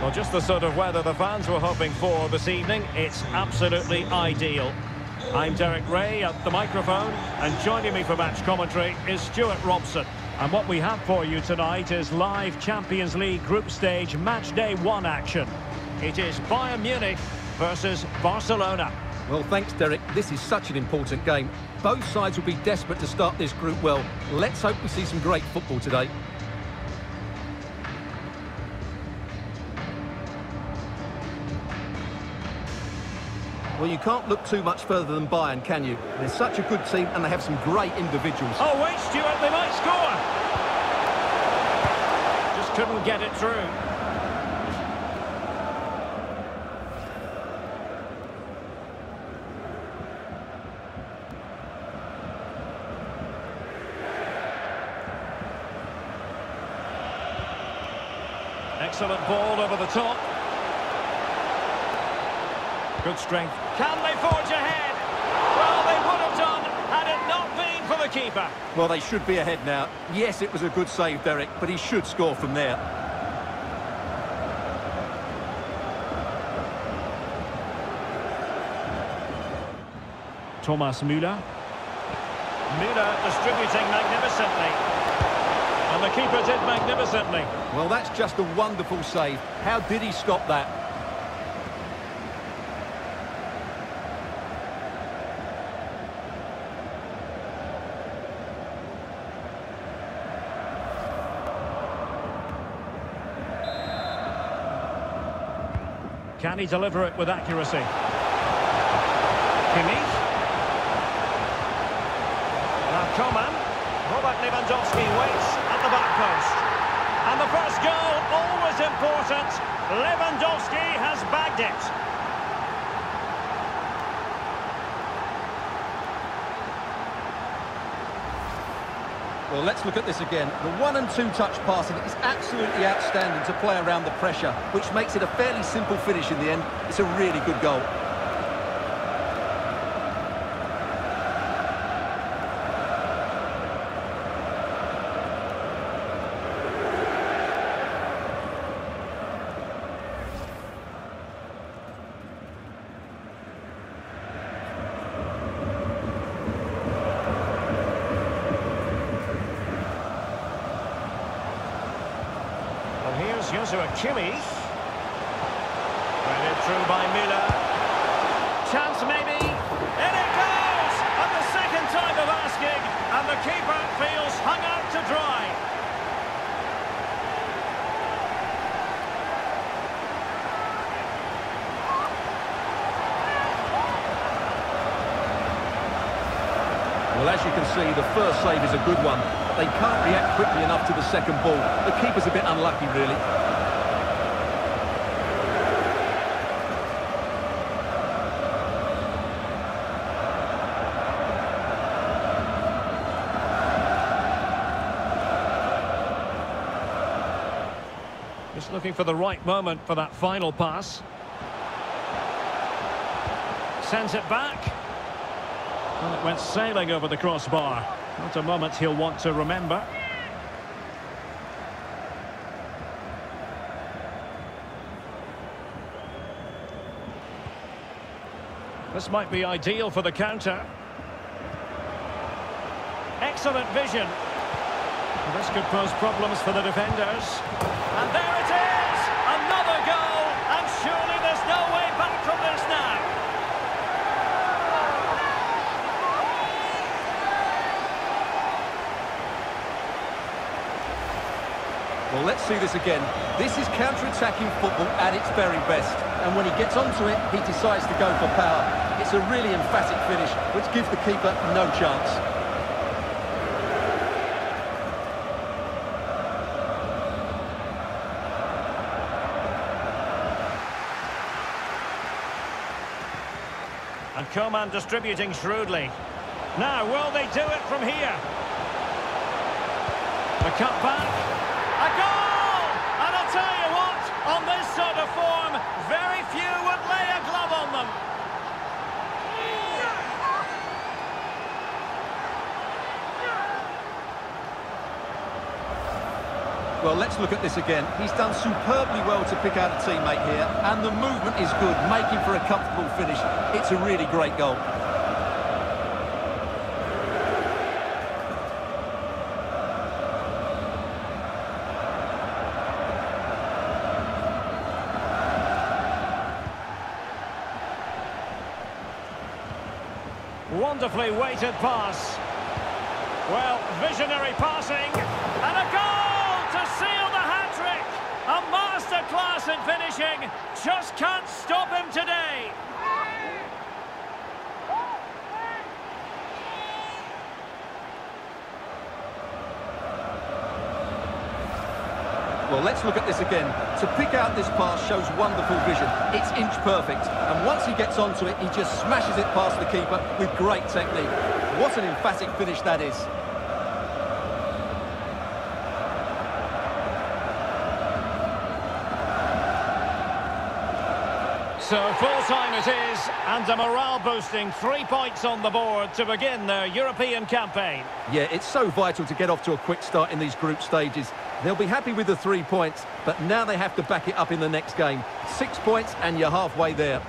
Well, just the sort of weather the fans were hoping for this evening. It's absolutely ideal. I'm Derek Ray at the microphone, and joining me for match commentary is Stuart Robson. And what we have for you tonight is live Champions League group stage match day one action. It is Bayern Munich versus Barcelona. Well, thanks, Derek. This is such an important game. Both sides will be desperate to start this group well. Let's hope we see some great football today. Well, you can't look too much further than Bayern, can you? They're such a good team and they have some great individuals. Oh, wait, Stuart, they might score! Just couldn't get it through. Excellent ball over the top. Good strength. Can they forge ahead? Well, they would have done had it not been for the keeper. Well, they should be ahead now. Yes, it was a good save, Derek, but he should score from there. Thomas Müller. Müller distributing magnificently. And the keeper did magnificently. Well, that's just a wonderful save. How did he stop that? Can he deliver it with accuracy? Kimmich. Now Coman. Robert Lewandowski waits at the back post. And the first goal, always important. Lewandowski has bagged it. Well, let's look at this again. The one and two touch passing is absolutely outstanding to play around the pressure, which makes it a fairly simple finish in the end. It's a really good goal. Here's Joshua Kimmich. Read it through by Müller. Chance maybe. In it goes! And the second time of asking. And the keeper feels hung out to dry. Well, as you can see, the first save is a good one, but they can't react quickly enough to the second ball. The keeper's a bit unlucky, really. Just looking for the right moment for that final pass. Sends it back. Well, it went sailing over the crossbar. Not a moment he'll want to remember. This might be ideal for the counter. Excellent vision. This could pose problems for the defenders. And there it is! Another goal! And surely there's no way back from this now. Well, let's see this again. This is counter-attacking football at its very best. And when he gets onto it, he decides to go for power. It's a really emphatic finish, which gives the keeper no chance. And Coman distributing shrewdly. Now, will they do it from here? The cut back. A goal! And I'll tell you what, on this sort of form, very few would lay a glove on them. Well, let's look at this again. He's done superbly well to pick out a teammate here, and the movement is good, making for a comfortable finish. It's a really great goal. Wonderfully weighted pass. Well, visionary passing. And a goal to seal the hat-trick. A masterclass in finishing. Just can't stop him today. Well, let's look at this again. To pick out this pass shows wonderful vision. It's inch perfect. And once he gets onto it, he just smashes it past the keeper with great technique. What an emphatic finish that is. So full-time it is, and a morale-boosting three points on the board to begin their European campaign. Yeah, it's so vital to get off to a quick start in these group stages. They'll be happy with the three points, but now they have to back it up in the next game. Six points and you're halfway there.